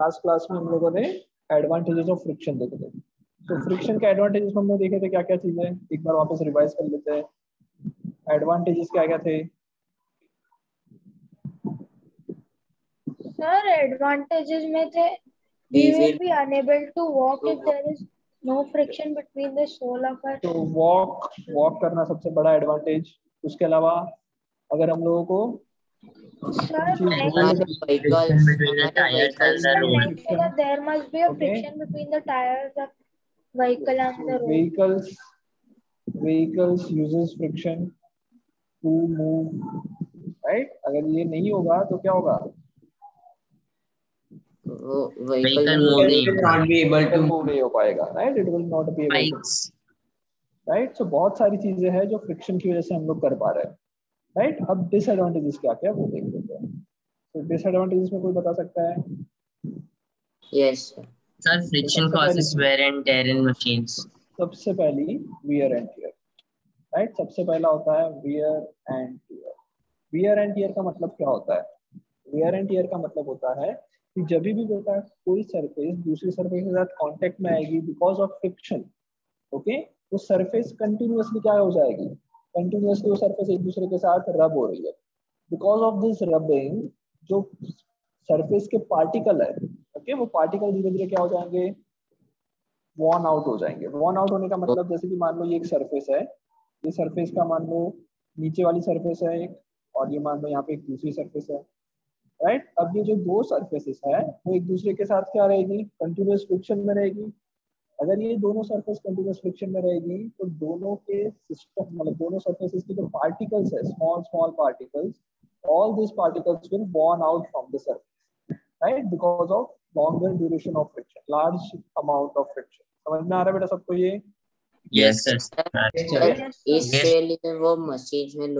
Last class में हम लोगों ने एडवांटेजेस ऑफ़ फ्रिक्शन देखे थे। तो फ्रिक्शन के एडवांटेजेस हमने देखे थे क्या क्या चीज़ें? एक बार वापस रिवाइज कर लेते हैं। एडवांटेजेस क्या क्या थे? सर एडवांटेजेस में थे we will be unable to walk if there is no friction between the sole of our तो वॉक वॉक करना सबसे बड़ा एडवांटेज उसके अलावा अगर हम लोगों को there must be a friction Okay. between the tires of vehicle and the road vehicles vehicles uses friction to move right अगर ये नहीं होगा तो क्या होगा Vehicle। होगा। not be able to move नहीं हो पाएगा right it will not be able to Bikes. Right बहुत सारी चीज़ें हैं जो फ्रिक्शन की वजह से हम लोग कर पा रहे हैं राइट अब डिसएडवांटेजेस क्या क्या वो देख लेते हैं। तो डिसएडवांटेजेस में कोई बता सकता है? Sir. Sir, friction causes wear and tear in machines. सबसे पहली वियर एंड टीयर राइट सबसे पहला होता है wear and tear wear and tear का मतलब क्या होता है? वियर एंड टीयर का मतलब होता है कि जब भी बेटा कोई सरफेस दूसरी सरफेस के साथ कांटेक्ट में आएगी बिकॉज़ ऑफ़ फ्रिक्शन ओके वो सरफेस कंटिन्यूअसली क्या हो जाएगी? कंटिन्यूअसली वो सरफेस एक दूसरे के साथ रब हो रही है। बिकॉज़ ऑफ़ दिस रबिंग जो सरफेस के पार्टिकल है ओके वो पार्टिकल धीरे धीरे क्या हो जाएँगे? वॉन आउट हो जाएँगे। वॉन आउट होने का मतलब जैसे कि मान लो ये एक सरफेस है, ये सरफेस का मान लो नीचे वाली सरफेस है एक, और ये मान लो यहाँ पे एक दूसरी सरफेस है राइट right? अब ये जो दो सरफेसेस है, वो एक दूसरे के साथ क्या रहेगी? कंटिन्यूस फ्रिक्शन में रहेगी। अगर ये दोनों सरफेस कंटिन्यूस फ्रिक्शन में रहेगी तो दोनों के सिस्टम मतलब दोनों सरफेसेस के जो पार्टिकल्स है small small particles all these particles will burn out from the surface right? Because of longer duration of friction large amount of friction. समझ में आ रहा है बेटा सबको ये? Yes, sir. yes इसके लिए वो मशीन में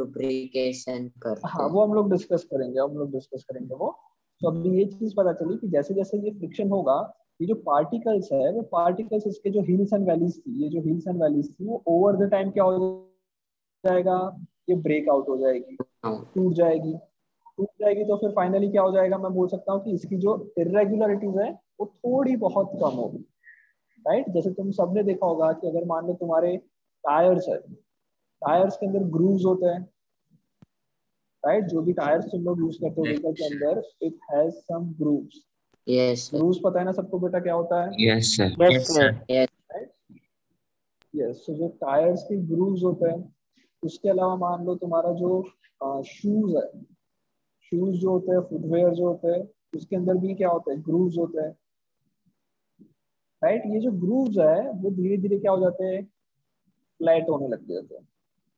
करते हाँ। हैं वो हम लोग डिस्कस करेंगे हम लोग डिस्कस करेंगे वो। तो अभी ये चीज़ पता चली कि जैसे जैसे ये फ्रिक्शन होगा ये जो पार्टिकल्स है वो पार्टिकल्स इसके जो हिल्स एंड वैलीज थी ये जो हिल्स एंड वैलीज थी वो ओवर द टाइम क्या हो जाएगा? ये ब्रेक आउट हो जाएगी टूट जाएगी। टूट जाएगी तो फिर फाइनली क्या हो जाएगा? मैं बोल सकता हूँ कि इसकी जो इरेगुलरिटीज है वो थोड़ी बहुत कम होगी। राइट जैसे तुम सबने देखा होगा कि अगर मान लो तुम्हारे टायर्स है टायर्स के अंदर ग्रूव्स होते हैं। राइट जो भी टायर्स तुम लोग यूज़ करते हो व्हीकल के अंदर it has some grooves Sir. Grooves पता है ना सबको बेटा क्या होता है? Yes, sir. Yes, sir. Yes so जो टायर्स के ग्रूव्स होते हैं उसके अलावा मान लो तुम्हारा जो शूज़ है शूज़ जो होते हैं फुटवेयर जो होते हैं उसके अंदर भी क्या होता है? ग्रूव्स होते हैं। राइट ये जो ग्रूव्स है वो धीरे धीरे क्या हो जाते हैं? फ्लैट होने लग जाते हैं।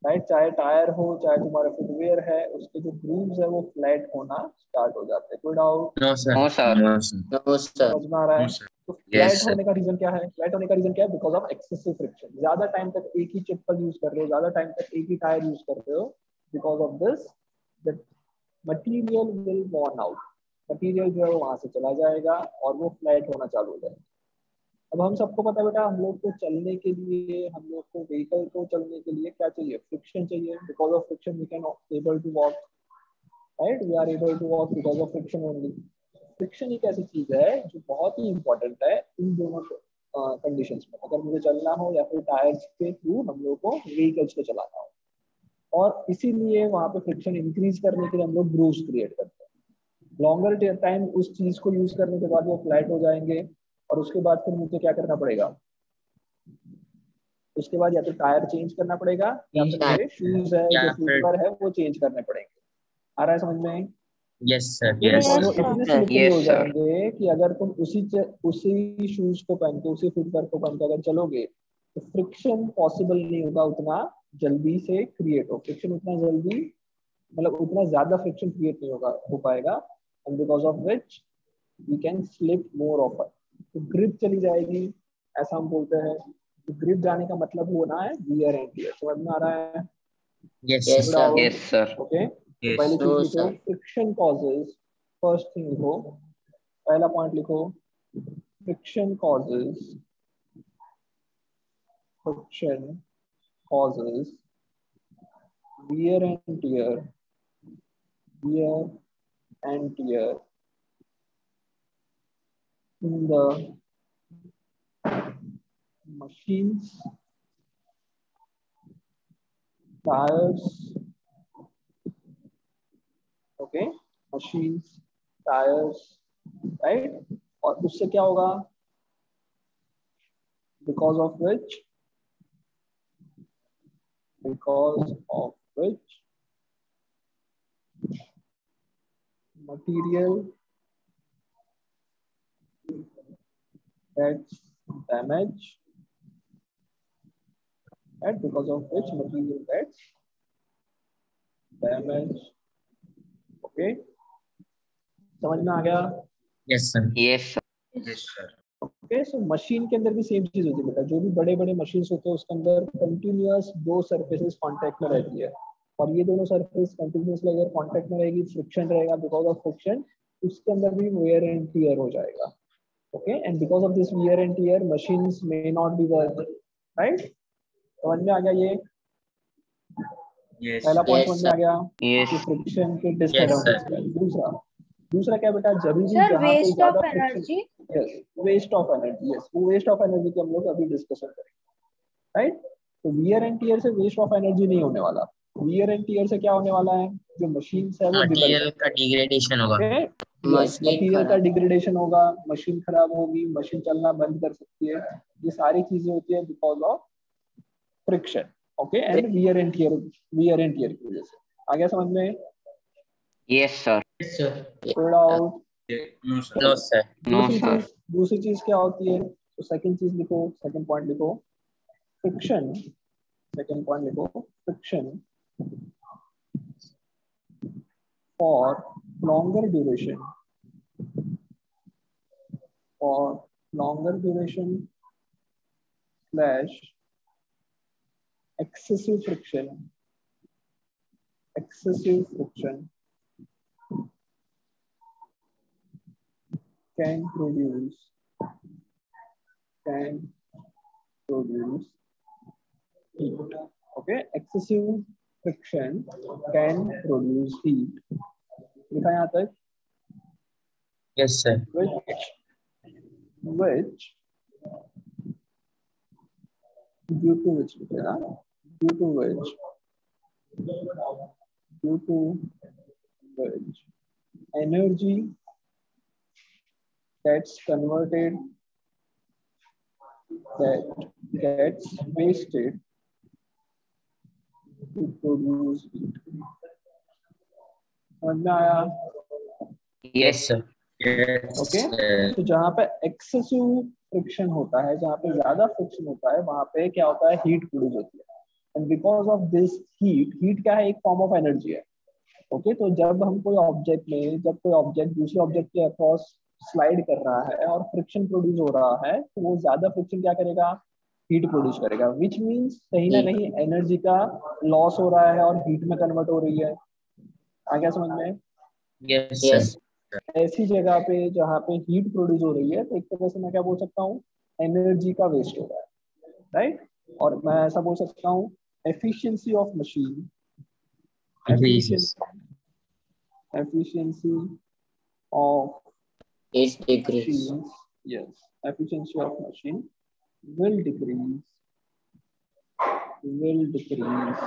राइट चाहे टायर हो चाहे तुम्हारा फुटवेयर है उसके जो ग्रूव्स है वो फ्लैट होना स्टार्ट हो जाते हैं। कोई doubt. No, sir. No, sir. समझ में आ रहा है? तो फ्लैट होने का रीजन क्या है? फ्लैट होने का रीजन क्या है? बिकॉज़ ऑफ़ एक्सेसिव फ्रिक्शन ज़्यादा टाइम तक एक ही चप्पल यूज़ कर रहे हो ज़्यादा टाइम तक एक ही टायर यूज़ कर रहे हो because of this the material will worn out material जो है वो वहाँ से चला जाएगा और वो फ्लैट होना चालू हो जाएगा। अब हम सबको पता बेटा, हम लोग को चलने के लिए, हम लोग को व्हीकल को चलने के लिए क्या चाहिए? फ्रिक्शन चाहिए। Because of friction we can able to walk right we are able to walk because of friction only friction एक ऐसी चीज़ है जो बहुत ही इंपॉर्टेंट है इन दोनों कंडीशंस में। अगर मुझे चलना हो या फिर टायर्स के थ्रू हम लोग को व्हीकल्स को चलाना हो। और इसीलिए वहाँ पे फ्रिक्शन इंक्रीज करने के लिए हम लोग ग्रूव्स क्रिएट करते हैं। लॉन्गर टाइम उस चीज़ को यूज़ करने के बाद वो फ्लैट हो जाएँगे। और उसके बाद फिर मुझे क्या करना पड़ेगा? उसके बाद या तो टायर चेंज करना पड़ेगा या फिर मेरे शूज़ है या जो फिर- है वो चेंज करने पड़ेंगे। आ रहा है समझ में? Yes, sir. ये Yes. इतने हो. जाएँगे कि अगर तुम उसी उसी शूज़ को पहन के उसी को पहन के अगर चलोगे तो फ्रिक्शन पॉसिबल नहीं होगा उतना जल्दी से क्रिएट हो। फ्रिक्शन उतना जल्दी मतलब उतना ज़्यादा फ्रिक्शन क्रिएट नहीं होगा हो पाएगा। And because of which we can slip more offer तो ग्रिप चली जाएगी ऐसा हम बोलते हैं। तो ग्रिप जाने का मतलब होना है वियर एंड टियर समझ में आ रहा है? Yes, Yes, sir. sir. Okay. पहली चीज़ लिखो फ्रिक्शन कॉजेज फ़र्स्ट थिंग लिखो। पहला पॉइंट लिखो। Friction causes friction causes wear and tear wear and tear in the machines tires okay machines tires right और उससे क्या होगा because of which because of which material gets damaged right because of which material gets damaged okay समझ में आ गया Yes, sir. yes sir. Yes, sir. Okay so machine के अंदर भी सेम चीज़ होती है बेटा जो भी बड़े बड़े मशीन होते हैं उसके अंदर कंटिन्यूअस दो सर्फेसिस कांटेक्ट में रहती है और ये दोनों सर्फेस कंटिन्यूअसली अगर कांटेक्ट में रहेगी फ्रिक्शन रहेगा बिकॉज़ ऑफ़ फ्रिक्शन उसके अंदर भी वेयर एंड टीयर हो जाएगा okay and because of this wear and tear machines may not be work right समझ में आ गया ये? Yes. पहला पॉइंट Yes, समझ में आ गया yes. कि फ्रिक्शन के Yes, दूसरा दूसरा क्या बेटा? जब भी sir waste of energy yes waste of energy yes वो वेस्ट ऑफ़ एनर्जी की हम लोग अभी डिस्कशन करेंगे राइट तो वियर एंड टीयर से वेस्ट ऑफ़ एनर्जी नहीं होने वाला। वियर एंड टीयर से क्या होने वाला है? जो मशीन है वो Material का degradation होगा. मटीरियल का डिग्रेडेशन होगा मशीन खराब होगी मशीन चलना बंद कर सकती है। ये सारी चीज़ें होती है because of friction okay and wear and tear wear and tear की वजह से। आ गया समझ में Yes, sir. थोड़ा आउट sir. no दूसरी चीज़ दूसरी चीज़ क्या होती है? तो सेकंड चीज़ लिखो सेकंड पॉइंट लिखो। फ्रिक्शन सेकंड पॉइंट लिखो। Friction for longer duration. For longer duration slash excessive friction excessive friction can produce can produce heat. Okay excessive friction can produce heat लिखा यहाँ तक Yes, sir. which which due to which लिखेगा due to which due to which energy gets converted that gets wasted समझ आया तो जहाँ पे excessive friction होता है जहाँ पे ज़्यादा फ्रिक्शन होता है वहाँ पे क्या होता है? हीट प्रोड्यूस होती है। And because of this heat heat क्या है? एक फॉर्म ऑफ़ एनर्जी है। ओके okay, तो जब हम कोई ऑब्जेक्ट में जब कोई ऑब्जेक्ट दूसरे ऑब्जेक्ट के अक्रॉस स्लाइड कर रहा है और फ्रिक्शन प्रोड्यूस हो रहा है तो वो ज़्यादा फ्रिक्शन क्या करेगा? हीट प्रोड्यूस करेगा विच मीन्स कहीं ना कहीं एनर्जी का लॉस हो रहा है और हीट में कन्वर्ट हो रही है आ गया समझ में Yes. Yes. ऐसी जगह पे जहाँ पे हीट प्रोड्यूस हो रही है तो एक तरह से मैं क्या बोल सकता हूँ एनर्जी का वेस्ट हो रहा है राइट और मैं ऐसा बोल सकता हूँ efficiency of machine Increases. efficiency of Is decrease. machines yes efficiency of machine will decrease will decrease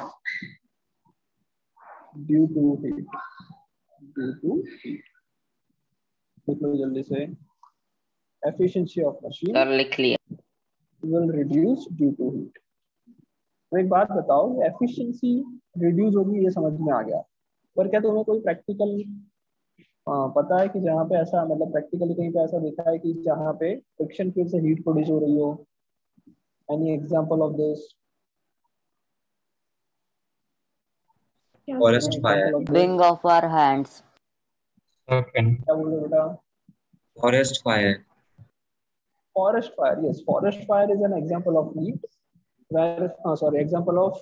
due to heat. Due to heat. लिख लो जल्दी से efficiency of machine sir लिख लिया will reduce due to heat. तो एक बात बताओ efficiency reduce होगी ये समझ में आ गया। पर क्या तुम्हें कोई प्रैक्टिकल पता है कि जहाँ पे ऐसा मतलब प्रैक्टिकली कहीं पे ऐसा देखा है कि जहाँ पे फ्रिक्शन वजह से हीट प्रोड्यूस हो रही हो any example of this Forest fire. Wing of our hands. Okay. क्या बोल रहे हो बेटा Forest fire. forest fire yes forest fire is an example of heat where uh, sorry example of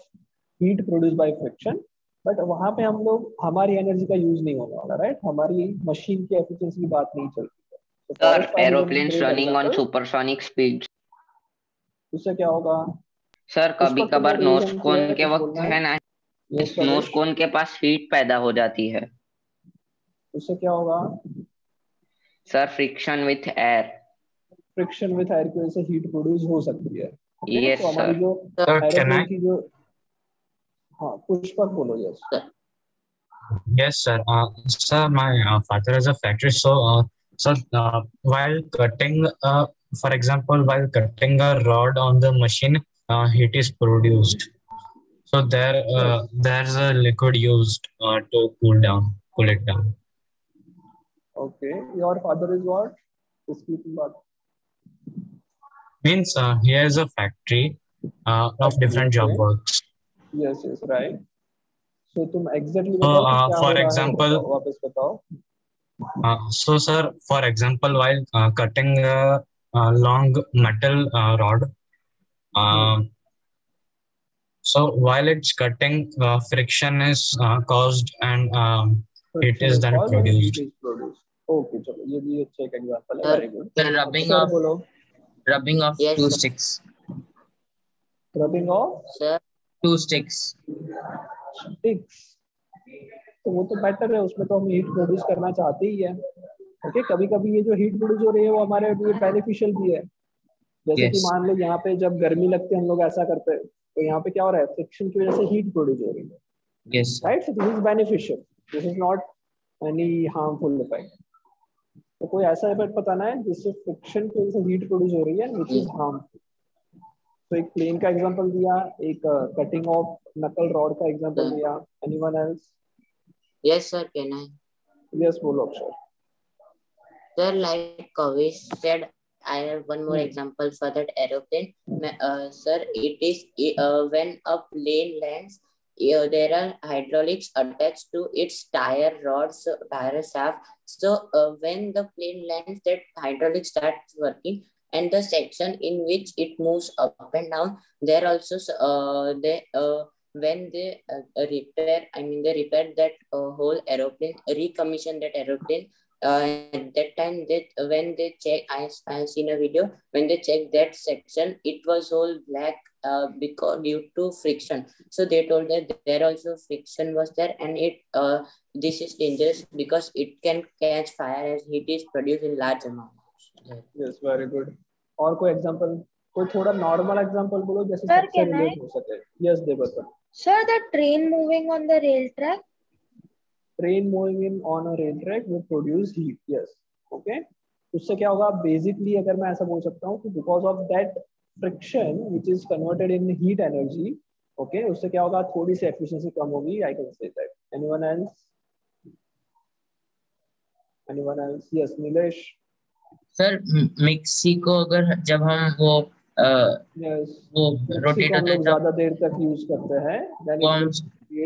heat produced by friction but वहाँ पे हम लोग हमारी एनर्जी का यूज़ नहीं होने वाला राइट हमारी मशीन की एफिशिएंसी की बात नहीं चलती तो sir forest fire is an उससे क्या होगा सर कभी कभार तुम्हें नोज़ कोन के वक्त है? ना Yes, नोज़ कोन के पास हीट पैदा हो जाती है उससे क्या होगा sir friction with air friction with air की वजह से हीट प्रोड्यूस हो सकती है Okay? Yes, तो. जो? की जो हाँ पुष्पक बोलो yes Yes, sir. Uh, sir, my uh, father has a factory. So, uh, so uh, while cutting, uh, for example, while cutting a rod on the machine, uh, heat is produced. So there, uh, there's a liquid used uh, to cool down, cool it down. Okay your father is what इसकी बात Means uh, he has a factory uh, of different job Okay. works. Yes yes right so तुम exactly So, बताओ कि uh, क्या for हो रहा है, example- बताओ, वापस बताओ Uh, so, sir, for example, while uh, cutting a, a long metal uh, rod, um, so while it's cutting, uh, friction is uh, caused and um, It is then produced. Okay चलो ये भी अच्छा एक example है very good The rubbing sir of बोलो rubbing of Yes, two sir. sticks. Rubbing of Sir, Two sticks. Sticks तो वो तो बेटर है उसमें तो हम हीट प्रोड्यूस करना चाहते ही है ओके कभी कभी ये जो हीट प्रोड्यूस हो रही है वो हमारे लिए बेनिफिशियल भी है जैसे कि मान लो यहाँ पे जब गर्मी लगती है हम लोग ऐसा करते हैं तो यहाँ पे क्या हो रहा है फ्रिक्शन की वजह से हीट प्रोड्यूस हो रही है Yes. sir. right? So this is beneficial. This is not any harmful effect. तो कोई ऐसा इफ़ेक्ट बताना है जिससे फ्रिक्शन की वजह से हीट प्रोड्यूस हो रही है विच इज़ हार्मफुल तो एक प्लेन का एग्जांपल दिया एक कटिंग ऑफ़ नकल रॉड का एग्जांपल Yeah. दिया anyone else yes, sir, can I? Yes बोलो Akshar Sir, like Kavish said, I have one more Hmm. example for that aeroplane. Uh, sir, it is uh, when a plane lands, uh, there are hydraulics attached to its tire rods, tire shaft. So uh, when the plane lands, that hydraulic starts working, and the section in which it moves up and down, there also uh, they uh, when they uh, repair, I mean they repair that uh, whole aeroplane, recommission that aeroplane uh, at that time that when they check I, I seen a video when they check that section it was all black uh, because due to friction so they told that there also friction was there and it uh, this is dangerous because it can catch fire as heat is produced in large amounts yes very good और कोई example कोई थोड़ा normal example बोलो जैसे Sir, सबसे can I? Relate हो सके yes Devkar Sir, the train moving on the rail track. Train moving in on a rail track will produce heat, yes, okay? उससे क्या होगा? बेसिकली अगर मैं ऐसा बोल सकता हूँ कि because of that friction which is converted in heat energy okay उससे क्या होगा? थोड़ी सी एफिशिएंसी कम होगी I can say that anyone else anyone else yes Nilesh sir mixie को अगर जब हम वो वो हम रोटेट होता लोग तब ज़्यादा देर तक यूज़ करते हैं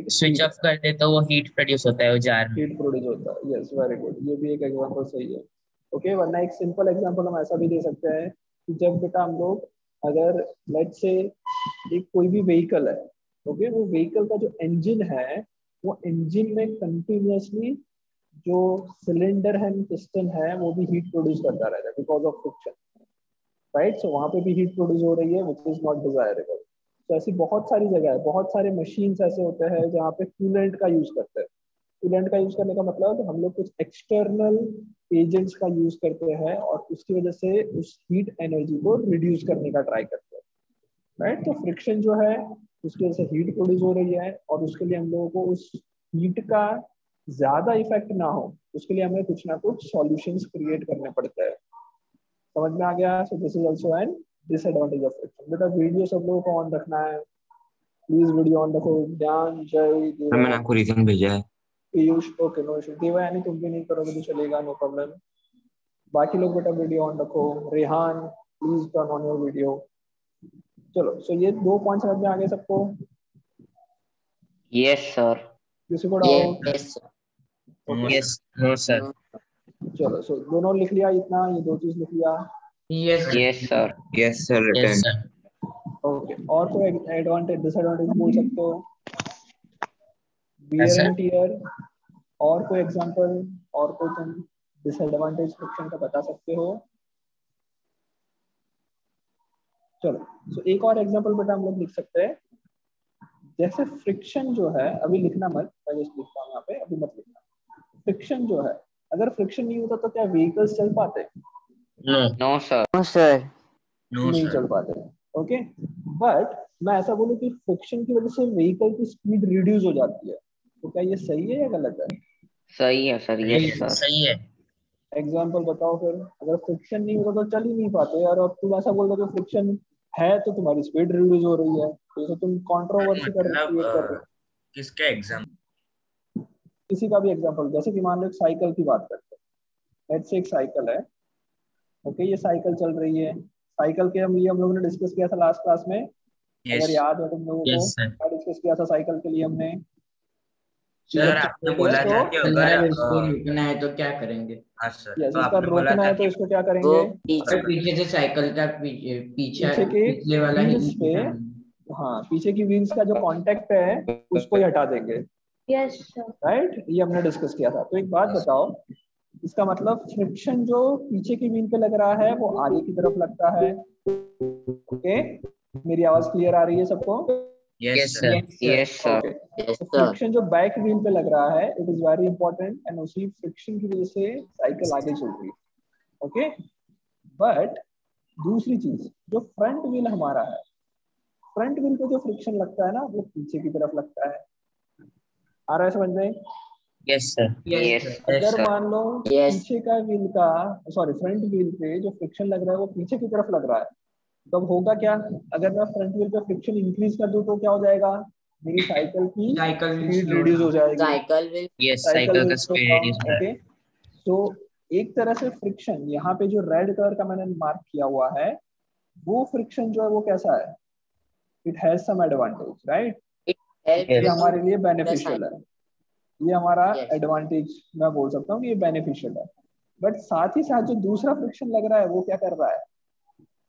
स्विच ऑफ़ कर दे तो वो हीट प्रोड्यूस होता है वो जार में। हीट प्रोड्यूस होता है यस वेरी गुड ये भी एक एग्जांपल सही है। ओके वरना एक सिंपल एग्जांपल हम ऐसा भी दे सकते हैं कि जब बेटा हम लोग अगर लेट्स से एक कोई भी व्हीकल है ओके वो व्हीकल का जो इंजन है वो इंजन में कंटिन्यूसली जो सिलेंडर है पिस्टन है वो भी हीट प्रोड्यूस करता रहता है because of friction right so वहाँ पे भी हीट प्रोड्यूस हो रही है विच इज़ नॉट डिजायरेबल तो ऐसी बहुत सारी जगह है, बहुत सारे मशीन्स ऐसे होते हैं जहाँ पे कूलेंट का यूज़ करते हैं। कूलेंट का यूज़ करने का मतलब कि हम लोग कुछ एक्सटर्नल एजेंट्स का यूज़ करते हैं और उसकी वजह से उस हीट एनर्जी को रिड्यूस करने का ट्राई करते हैं। राइट तो फ्रिक्शन जो है, उसकी वजह से हीट प्रोड्यूस हो रही है और उसके लिए हम लोगों को उस हीट का ज़्यादा इफ़ेक्ट ना हो, उसके लिए हमें कुछ ना कुछ सॉल्यूशंस क्रिएट करने पड़ते हैं। समझ में आ गया? So this is also an disadvantage of friction बेटा वीडियो सब लोगों को ऑन रखना है। प्लीज़ वीडियो ऑन रखो। ध्यान जय सर मैंने आपको रीजन भेजा है। पीयूष ओके नो इशू देवा यानी तुम भी नहीं करोगे तो चलेगा नो प्रॉब्लम बाकी लोग बेटा वीडियो ऑन रखो। Rehan please turn on your video चलो सो ये दो पॉइंट समझ में आ गए सबको? Yes, sir. किसी को doubt yes sir. Yes no sir चलो सो दोनों लिख लिया इतना ये दो चीज़ लिख लिया। Yes yes sir yes sir okay और कोई एडवांटेज डिसएडवांटेज बोल सकते हो? वियर एंड टीयर और कोई एग्जांपल और कोई तुम डिसएडवांटेज फ्रिक्शन का बता सकते हो? चलो सो एक और एग्जांपल बेटा हम लोग लिख सकते हैं। जैसे फ्रिक्शन जो है अभी लिखना मत मैं जस्ट लिखता हूँ यहाँ पे अभी मत लिखना। फ्रिक्शन जो है अगर फ्रिक्शन नहीं होता तो क्या व्हीकल्स चल पाते? No no sir no sir नहीं चढ़ पाते ओके बट मैं ऐसा बोलूँ कि फ्रिक्शन की वजह से व्हीकल की स्पीड रिड्यूस हो जाती है। तो क्या ये सही है या गलत है? सही है सर सर सही है। एग्ज़ाम्पल बताओ फिर। अगर फ्रिक्शन नहीं होता तो चल ही नहीं पाते यार। अब तुम ऐसा बोल रहे हो फ्रिक्शन है तो तुम्हारी स्पीड रिड्यूस हो रही है। तो तुम कंट्रोवर्सी कर मतलब रहे हो। किसका एग्ज़ाम किसी का भी एग्ज़ाम्पल जैसे कि मान लो एक साइकिल की बात करते हैं। लेट्स से एक साइकिल है। ओके ये साइकिल चल रही है। साइकिल के हम ये हम लोगों ने डिस्कस किया था लास्ट क्लास में। yes. अगर याद है तुम लोगों को यस डिस्कस किया था साइकिल के लिए हमने? सर आपने बोला था कि अगर इसको रुकना है तो क्या करेंगे? हाँ सर तो आपने बोला था तो कि इसको क्या करेंगे? पीछे पीछे से साइकिल का पीछे पीछे वाला ही हाँ पीछे की व्हील्स का जो कांटेक्ट है उसको ही हटा देंगे। यस सर राइट ये हमने डिस्कस किया था। तो एक बात बताओ इसका मतलब फ्रिक्शन जो पीछे की व्हील पे लग रहा है वो आगे की तरफ़ लगता है। ओके मेरी आवाज़ क्लियर आ रही है सबको? Yes yes sir okay yes तो सर फ्रिक्शन जो बैक व्हील पे लग रहा है it is very important and उसी फ्रिक्शन की वजह से साइकिल आगे चल रही है। ओके बट दूसरी चीज़ जो फ्रंट व्हील हमारा है फ्रंट व्हील पे जो फ्रिक्शन लगता है ना वो पीछे की तरफ़ लगता है। आ रहा है समझ में? यस सर यस अगर मान लो Yes. पीछे का व्हील का सॉरी फ्रंट व्हील पे जो फ्रिक्शन लग रहा है वो पीछे की तरफ़ लग रहा है। तब तो होगा क्या? अगर मैं फ्रंट व्हील पे फ्रिक्शन इंक्रीज कर दूँ तो क्या हो जाएगा? मेरी साइकिल की साइकिल स्पीड रिड्यूस हो जाएगी। साइकिल विल यस साइकिल का स्पीड रिड्यूस हो okay? तो एक तरह से फ्रिक्शन यहाँ पे जो रेड कलर का मैंने मार्क किया हुआ है वो फ्रिक्शन जो है वो कैसा है? It has some advantage right ये हमारे लिए बेनिफिशियल है। ये हमारा एडवांटेज मैं बोल सकता हूँ कि ये बेनिफिशियल है। बट साथ ही साथ जो दूसरा फ्रिक्शन लग रहा है वो क्या कर रहा है?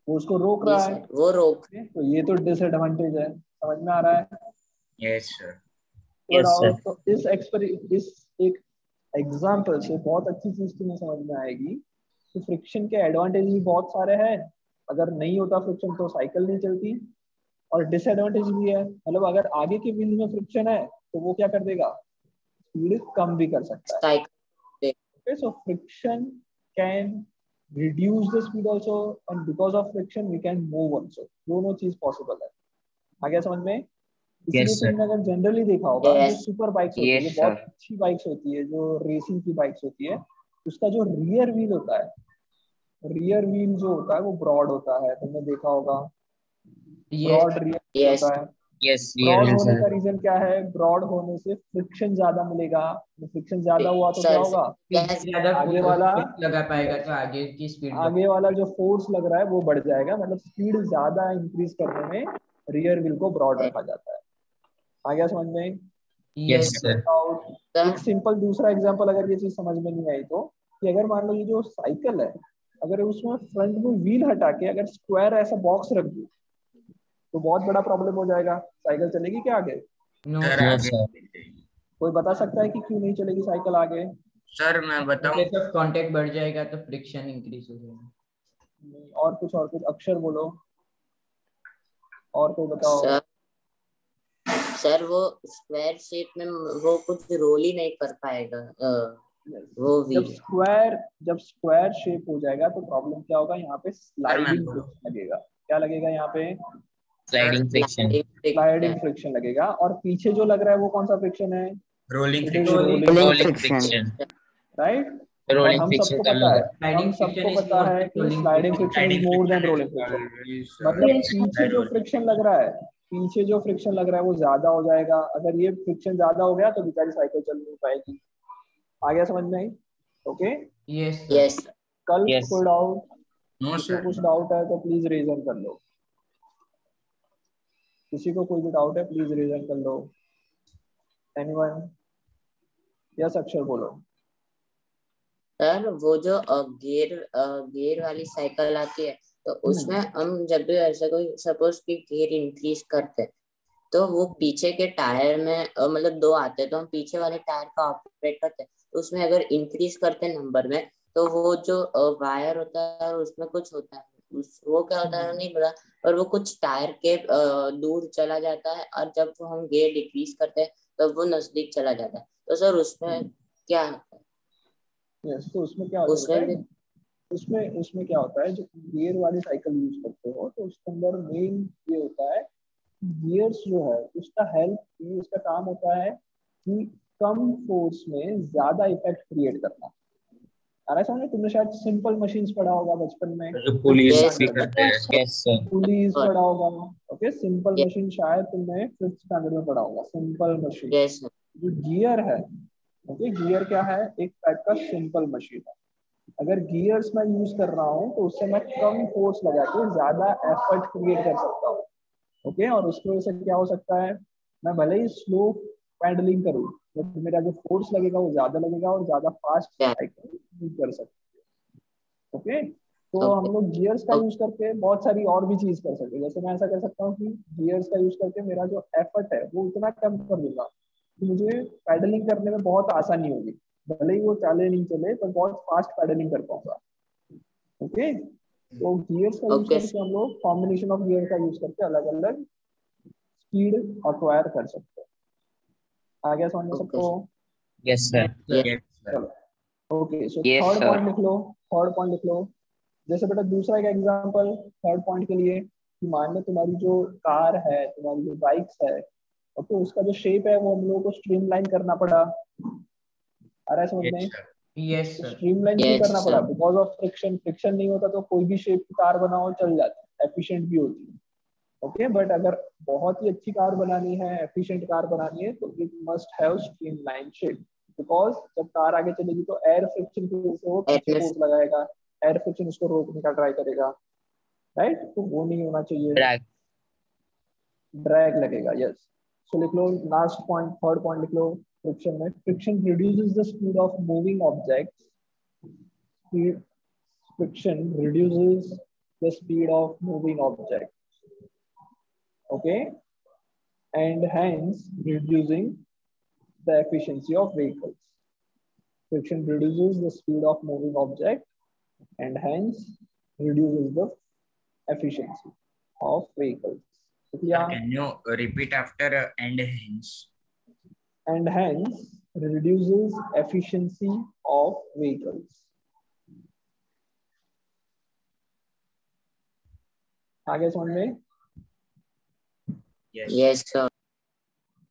वो उसको रोक रहा है। वो रोक। तो ये तो डिसएडवांटेज है। समझ में आ रहा है? Yes sir But Yes, sir. और तो इस इस एक एग्ज़ाम्पल से बहुत अच्छी चीज़ तुम्हें समझ में आएगी कि फ्रिक्शन के एडवांटेज भी बहुत सारे हैं। अगर नहीं होता फ्रिक्शन तो साइकिल नहीं चलती। और डिसएडवांटेज भी है। मतलब अगर आगे के व्हील में फ्रिक्शन है तो वो क्या कर देगा? स्पीड कम भी कर सकता है। Okay so friction can reduce the speed also and because of friction we can move also दोनों चीज़ पॉसिबल है। आ गया समझ में? Yes, तुमने अगर जनरली देखा होगा Yes. सुपर बाइक्स होती है Yes, बहुत अच्छी बाइक्स होती है जो रेसिंग की बाइक्स होती है। उसका जो रियर व्हील होता है रियर व्हील जो होता है वो ब्रॉड होता है। तुमने देखा होगा। ब्रॉड रियर होता है। यस ब्रॉड होने का रीजन क्या है? ब्रॉड होने से फ्रिक्शन ज़्यादा मिलेगा। फ्रिक्शन ज़्यादा हुआ तो क्या होगा? आगे वाला- लगा पाएगा तो आगे की स्पीड आगे वाला जो फोर्स लग रहा है वो बढ़ जाएगा। मतलब स्पीड ज़्यादा इंक्रीज करने में रियर व्हील को ब्रॉड रखा जाता है। आ गया समझ में? यस सर एक सिंपल दूसरा एग्जांपल अगर ये चीज़ समझ में नहीं आई तो कि अगर मान लो ये जो साइकिल है अगर उसमें फ्रंट में व्हील हटा के अगर स्क्वायर ऐसा बॉक्स रख दूँ तो बहुत बड़ा प्रॉब्लम हो जाएगा। साइकिल चलेगी क्या आगे. कोई बता सकता है कि क्यों नहीं चलेगी साइकिल आगे? सर मैं बताऊँ। तो कांटेक्ट बढ़ जाएगा तो फ्रिक्शन इंक्रीज हो जाएगा। और कुछ और कुछ अक्षर बोलो। और कोई बताओ। सर सर वो स्क्वायर शेप में वो कुछ रोल ही नहीं कर पाएगा अ, वो जब स्क्वायर जब स्क्वायर शेप हो जाएगा तो प्रॉब्लम क्या होगा? यहाँ पे स्लाइडिंग लगेगा। क्या लगेगा यहाँ पे? स्लाइडिंग फ्रिक्शन स्लाइडिंग फ्रिक्शन लगेगा। और पीछे जो लग रहा है वो कौन सा फ्रिक्शन है? Rolling rolling friction right rolling friction है। होगा हम सबको पता है कि sliding friction is more than rolling friction मतलब पीछे जो फ्रिक्शन लग रहा है पीछे जो फ्रिक्शन लग रहा है वो ज़्यादा हो जाएगा। अगर ये फ्रिक्शन ज़्यादा हो गया तो बेचारी साइकिल चल नहीं पाएगी। आ गया समझ में? ओके यस यस कल कोई डाउट नो सर कुछ डाउट है तो प्लीज़ रीजन कर लो। किसी को कोई भी डाउट है प्लीज़ रीजन कर लो एनीवन यस अक्षर बोलो. सर वो जो गियर गियर वाली साइकिल आती है तो उसमें हम जब भी ऐसा कोई सपोज़ कि गियर इंक्रीज करते हैं तो वो पीछे के टायर में मतलब दो आते हैं तो हम पीछे वाले टायर का ऑपरेट करते हैं तो उसमें अगर इंक्रीज करते हैं नंबर में तो वो जो वायर होता है उसमें कुछ होता है वो क्या होता है नहीं पता और वो कुछ टायर के दूर चला जाता है और जब वो हम गियर डिक्रीज करते हैं तब वो नज़दीक चला जाता है। तो सर उसमें क्या होता है? तो उसमें क्या उसमें उसमें उसमें क्या होता है जब गियर वाली साइकिल यूज़ करते हो तो उसके अंदर मेन ये होता है गियर्स जो है उसका हेल्प उसका काम होता है कि कम फोर्स में ज़्यादा इफ़ेक्ट क्रिएट करना। आ रहा है समझ? तुमने शायद सिंपल मशीन्स पढ़ा होगा बचपन में। पुलिस भी करते हैं। पुलिस पढ़ा होगा। ओके सिंपल मशीन शायद तुमने फिफ्थ स्टैंडर्ड में पढ़ा होगा। सिंपल मशीन जो गियर है ओके गियर क्या है? एक टाइप का सिंपल मशीन है। अगर गियर्स मैं यूज़ कर रहा हूँ तो उससे मैं कम फोर्स लगा के ज़्यादा एफर्ट क्रिएट कर सकता हूँ। ओके और उसकी वजह से क्या हो सकता है? मैं भले ही स्लो पैडलिंग करूँ बट मेरा जो फोर्स लगेगा वो ज़्यादा लगेगा और ज़्यादा फास्ट यूज़ कर सकते ओके तो okay. हम लोग गियर्स का Okay. यूज़ करके बहुत सारी और भी चीज़ कर सकते हैं जैसे मैं ऐसा कर सकता हूँ कि गियर्स का यूज़ करके मेरा जो एफर्ट है वो उतना कम कर दूँगा कि मुझे पैडलिंग करने में बहुत आसानी होगी भले ही वो चले नहीं चले तो बहुत फास्ट पैडलिंग कर पाऊँगा ओके तो गियर्स का यूज़ Okay. करके हम लोग कॉम्बिनेशन ऑफ़ गियर का यूज़ करके अलग अलग स्पीड अक्वायर कर सकते हैं आगे समझ में Okay. सबको यस सर. चलो ओके सो थर्ड पॉइंट लिख लो थर्ड पॉइंट लिख लो। जैसे बेटा दूसरा एक एग्जांपल थर्ड पॉइंट के लिए कि मान लो तुम्हारी जो कार है तुम्हारी जो बाइक्स है ओके okay, उसका जो शेप है वो हम लोगों को स्ट्रीमलाइन करना पड़ा। आ रहा है समझ में? यस स्ट्रीमलाइन क्यों Yes, करना पड़ा? बिकॉज़ ऑफ़ फ्रिक्शन फ्रिक्शन नहीं होता तो कोई भी शेप की कार बनाओ चल जाती एफिशिएंट भी होती है। ओके बट अगर बहुत ही अच्छी कार बनानी है एफिशिएंट कार बनानी है तो it must have streamline shape because जब कार आगे चलेगी तो एयर फ्रिक्शन की वजह से वो फोर्स लगाएगा। एयर फ्रिक्शन उसको रोकने का ट्राई करेगा। राइट तो वो नहीं होना चाहिए। ड्रैग ड्रैग लगेगा यस सो लिख लो लास्ट पॉइंट थर्ड पॉइंट लिख लो फ्रिक्शन में। Friction reduces the speed of moving objects speed friction reduces the speed of moving objects. Okay? And hence reducing the efficiency of vehicles. Friction reduces the speed of moving object and hence reduces the efficiency of vehicles. Yeah. Can you repeat after uh, and hence? And hence reduces efficiency of vehicles. I guess one way. Yes. Yes, sir.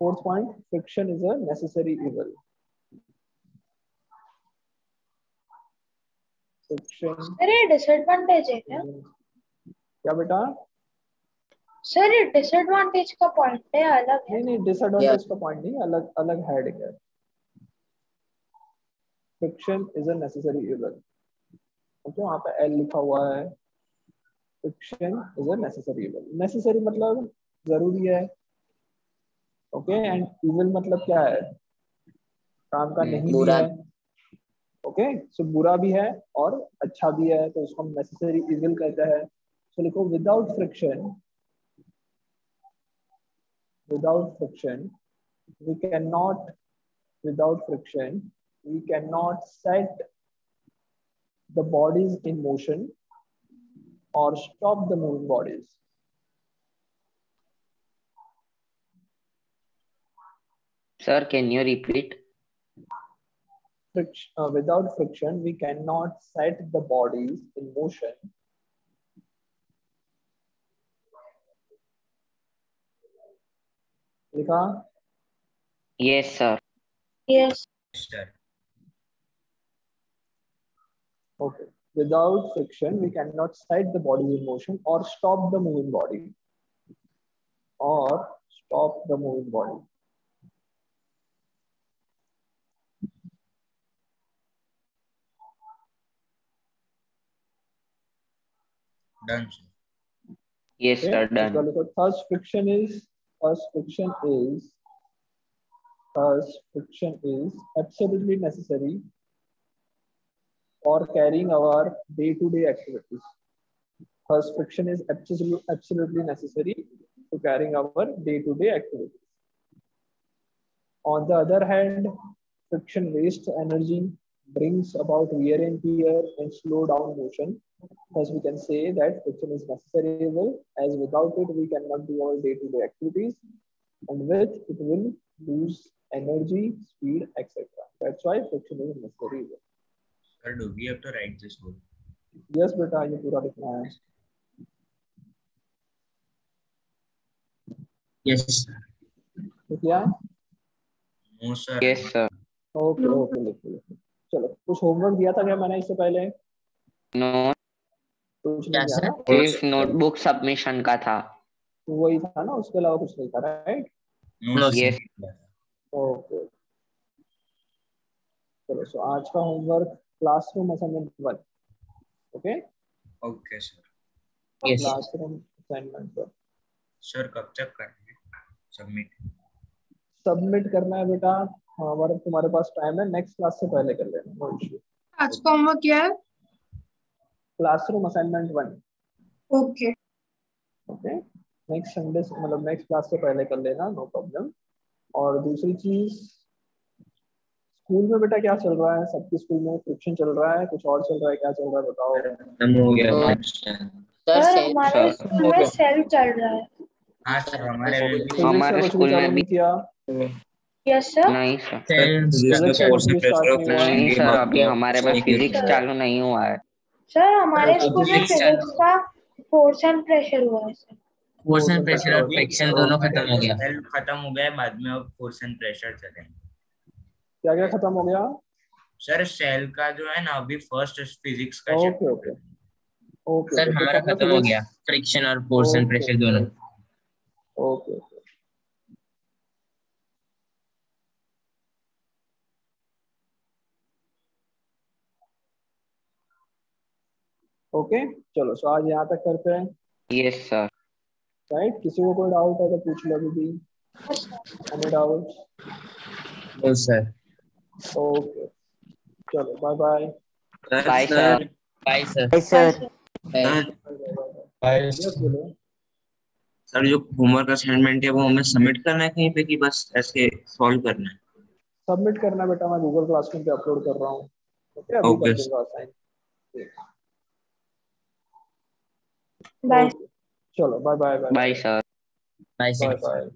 Fourth point friction is a necessary evil friction sir ये disadvantage है क्या? क्या बेटा? Sir ये disadvantage का point है अलग है। नहीं नहीं डिसएडवांटेज का पॉइंट नहीं अलग अलग हेडिंग है। Friction is a necessary evil okay वहाँ पे एल लिखा हुआ है। Friction is a necessary evil necessary मतलब ज़रूरी है। ओके एंड इविल मतलब क्या है? काम का hmm, नहीं बुरा। ओके सो बुरा भी है और अच्छा भी है तो उसको नेसेसरी इविल कहते हैं। सो लिखो without friction without friction we can not without friction we can not set the bodies in motion or stop the moving bodies Sir, can you repeat? Friction, uh, without friction, we cannot set the bodies in motion. Lika? Yes, sir. Yes. Sir. Okay. Without friction, we cannot set the bodies in motion or stop the moving body. Or stop the moving body. Done. Yes, okay. sir, done. So, friction is, friction is, friction is absolutely necessary for carrying our day-to-day -day activities. First friction is absolutely, absolutely necessary to carrying our day-to-day -day activities. On the other hand, friction wastes energy, brings about wear and tear and slow down motion Thus, we can say that friction is necessary evil, as without it, we cannot do our day-to-day activities, and with it will lose energy, speed, etc. That's why friction is necessary evil. Sir, do we have to write this whole? Yes, बेटा ये पूरा लिखना है Yes. तो क्या No, sir. Yes, sir. Okay okay लिखो लिखो चलो कुछ होमवर्क दिया था क्या मैंने इससे पहले No, सिर्फ़ नोटबुक सबमिशन का था वही था ना उसके अलावा कुछ नहीं था राइट. Yes. ओके चलो सो आज का homework classroom assignment one okay Okay, sir. Yes. Classroom assignment one Sir, कब तक करना है? Submit. सबमिट करना है बेटा हाँ हमारे तुम्हारे पास टाइम है नेक्स्ट क्लास से पहले कर लेना आज का होमवर्क क्या है classroom assignment one okay okay next Sunday मतलब नेक्स्ट क्लास से पहले कर लेना नो प्रॉब्लम और दूसरी चीज़ स्कूल में बेटा क्या चल रहा है? सबके स्कूल में फ्रिक्शन चल रहा है? कुछ और चल रहा है? क्या चल रहा है बताओ? खत्म हो गया तो- सर हमारे स्कूल में सेल चल रहा है। हाँ सर हमारे में भी फिजिक्स हमारे स्कूल में भी- नहीं किया? यस सर नहीं सर नहीं सर अभी हमारे में फिजिक्स चालू नहीं हुआ है। सर हमारे स्कूल में फिजिक्स का फोर्स एंड प्रेशर हुआ है सर Force and pressure और friction दोनों खत्म हो गया। खत्म हो गया बाद में अब फोर्स एंड प्रेशर चलेंगे। क्या क्या खत्म हो गया? सर सेल का जो है ना अभी फ़र्स्ट फिजिक्स का ओके ओके ओके सर हमारा खत्म हो गया। फ्रिक्शन और फोर्स एंड प्रेशर दोनों। ओके ओके चलो सो आज यहाँ तक करते हैं। यस सर राइट किसी को कोई डाउट है तो पूछ लो अभी भी। Any doubt no sir okay चलो bye bye bye sir bye sir sir. Yes बोलो। सर जो होमवर्क असाइनमेंट है वो हमें सबमिट करना है कहीं पे कि बस ऐसे सॉल्व करना है? सबमिट करना बेटा मैं गूगल क्लासरूम पे अपलोड कर रहा हूँ। ओके अभी Okay. बाय चलो bye bye bye bye sir bye sir